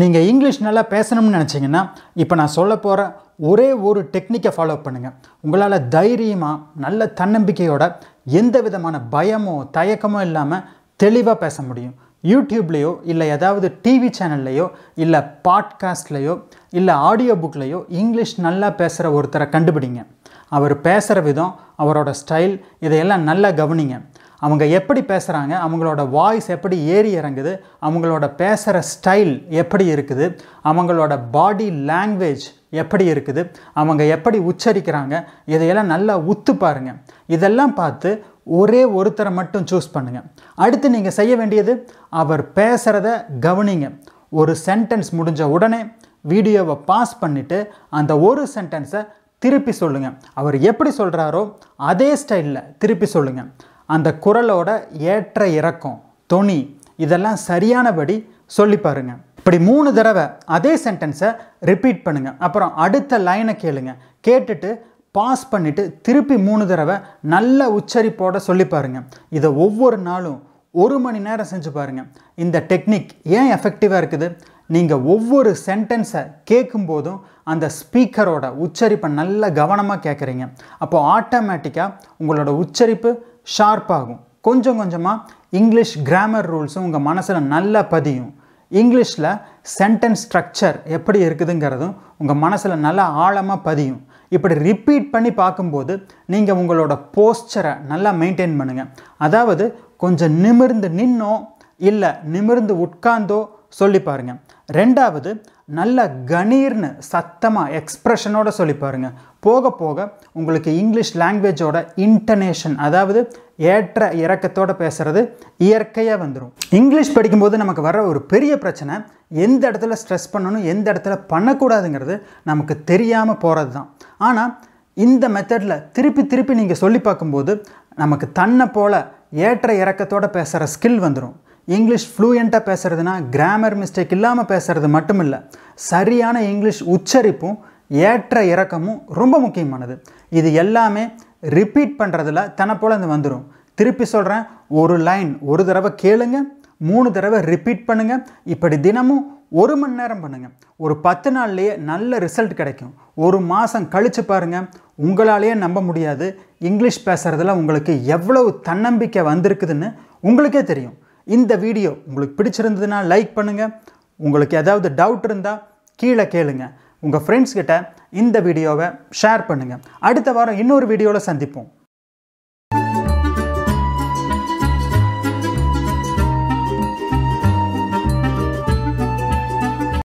நீங்கள் இங்கிலீஷ் நல்லா பேசணும்னு நினச்சிங்கன்னா இப்போ நான் சொல்ல போகிற ஒரே ஒரு டெக்னிக்கை ஃபாலோ பண்ணுங்கள் உங்களால் தைரியமாக நல்ல தன்னம்பிக்கையோட எந்த விதமான பயமோ தயக்கமோ இல்லாமல் தெளிவாக பேச முடியும். யூடியூப்லேயோ இல்லை ஏதாவது டிவி சேனல்லையோ இல்லை பாட்காஸ்ட்லேயோ இல்லை ஆடியோ புக்லேயோ இங்கிலீஷ் நல்லா பேசுகிற ஒருத்தரை கண்டுபிடிங்க. அவர் பேசுகிற விதம் அவரோட ஸ்டைல் இதையெல்லாம் நல்லா கவனிங்க. அவங்க எப்படி பேசுகிறாங்க அவங்களோட வாய்ஸ் எப்படி ஏறி இறங்குது அவங்களோட பேசுகிற ஸ்டைல் எப்படி இருக்குது அவங்களோட பாடி லாங்குவேஜ் எப்படி இருக்குது அவங்க எப்படி உச்சரிக்கிறாங்க இதையெல்லாம் நல்லா உத்து பாருங்க. இதெல்லாம் பார்த்து ஒரே ஒருத்தரை மட்டும் சூஸ் பண்ணுங்கள் அடுத்து நீங்கள் செய்ய வேண்டியது அவர் பேசுகிறத கவனிங்க. ஒரு சென்டென்ஸ் முடிஞ்ச உடனே வீடியோவை பாஸ் பண்ணிவிட்டு அந்த ஒரு சென்டென்ஸை திருப்பி சொல்லுங்கள் அவர் எப்படி சொல்கிறாரோ அதே ஸ்டைலில் திருப்பி சொல்லுங்கள் அந்த குரலோட ஏற்ற இறக்கம் தொனி இதெல்லாம் சரியானபடி சொல்லி பாருங்க. இப்படி மூணு தடவை அதே சென்டென்ஸை ரிப்பீட் பண்ணுங்கள் அப்புறம் அடுத்த லைனை கேளுங்க. கேட்டுட்டு பாஸ் பண்ணிவிட்டு திருப்பி மூணு தடவை நல்ல உச்சரிப்போட சொல்லி பாருங்க. இதை ஒவ்வொரு நாளும் ஒரு மணி நேரம் செஞ்சு பாருங்கள் இந்த டெக்னிக் ஏன் எஃபெக்டிவாக இருக்குது? நீங்கள் ஒவ்வொரு சென்டென்ஸை கேட்கும்போதும் அந்த ஸ்பீக்கரோட உச்சரிப்பை நல்ல கவனமாக கேட்குறீங்க அப்போது ஆட்டோமேட்டிக்காக உங்களோட உச்சரிப்பு ஷார்ப்பாகும் கொஞ்சம் கொஞ்சமாக இங்கிலீஷ் கிராமர் ரூல்ஸும் உங்கள் மனசில் நல்லா பதியும். இங்கிலீஷில் சென்டென்ஸ் ஸ்ட்ரக்சர் எப்படி இருக்குதுங்கிறதும் உங்கள் மனசில் நல்லா ஆழமாக பதியும். இப்படி ரிப்பீட் பண்ணி பார்க்கும்போது நீங்கள் உங்களோட போஸ்டரை நல்லா மெயின்டைன் பண்ணுங்கள் அதாவது கொஞ்சம் நிமிர்ந்து நின்னோ இல்லை நிமிர்ந்து உட்கார்ந்தோ சொல்லி பாருங்கள் ரெண்டாவது நல்ல கணீர்னு சத்தமாக எக்ஸ்ப்ரெஷனோட சொல்லி பாருங்கள் போக போக உங்களுக்கு இங்கிலீஷ் லாங்குவேஜோட இன்டனேஷன் அதாவது ஏற்ற இறக்கத்தோடு பேசுகிறது இயற்கையாக வந்துடும் இங்கிலீஷ் படிக்கும்போது நமக்கு வர ஒரு பெரிய பிரச்சனை எந்த இடத்துல ஸ்ட்ரெஸ் பண்ணணும் எந்த இடத்துல பண்ணக்கூடாதுங்கிறது நமக்கு தெரியாமல் போகிறது தான் ஆனால் இந்த மெத்தடில் திருப்பி திருப்பி நீங்கள் சொல்லி பார்க்கும்போது நமக்கு தன்னை போல் ஏற்ற இறக்கத்தோடு பேசுகிற ஸ்கில் வந்துடும் இங்கிலீஷ் ஃப்ளூயண்ட்டாக பேசுகிறதுனா கிராமர் மிஸ்டேக் இல்லாமல் பேசுகிறது மட்டும் இல்லை சரியான இங்கிலீஷ் உச்சரிப்பும் ஏற்ற இறக்கமும் ரொம்ப முக்கியமானது. இது எல்லாமே ரிப்பீட் பண்ணுறதுல தன்னை போல் வந்துடும் திருப்பி சொல்கிறேன் ஒரு லைன் ஒரு தடவை கேளுங்க மூணு தடவை ரிப்பீட் பண்ணுங்கள் இப்படி தினமும் ஒரு மணி நேரம் பண்ணுங்கள் ஒரு பத்து நாள்லேயே நல்ல ரிசல்ட் கிடைக்கும். ஒரு மாதம் கழித்து பாருங்கள் உங்களாலேயே நம்ப முடியாது. இங்கிலீஷ் பேசுகிறதுல உங்களுக்கு எவ்வளவு தன்னம்பிக்கை வந்திருக்குதுன்னு உங்களுக்கே தெரியும். இந்த வீடியோ உங்களுக்கு பிடிச்சிருந்ததுன்னா லைக் பண்ணுங்கள் உங்களுக்கு ஏதாவது டவுட் இருந்தால் கீழே கேளுங்க. உங்கள் ஃப்ரெண்ட்ஸ்கிட்ட இந்த வீடியோவை ஷேர் பண்ணுங்கள் அடுத்த வாரம் இன்னொரு வீடியோவில் சந்திப்போம்.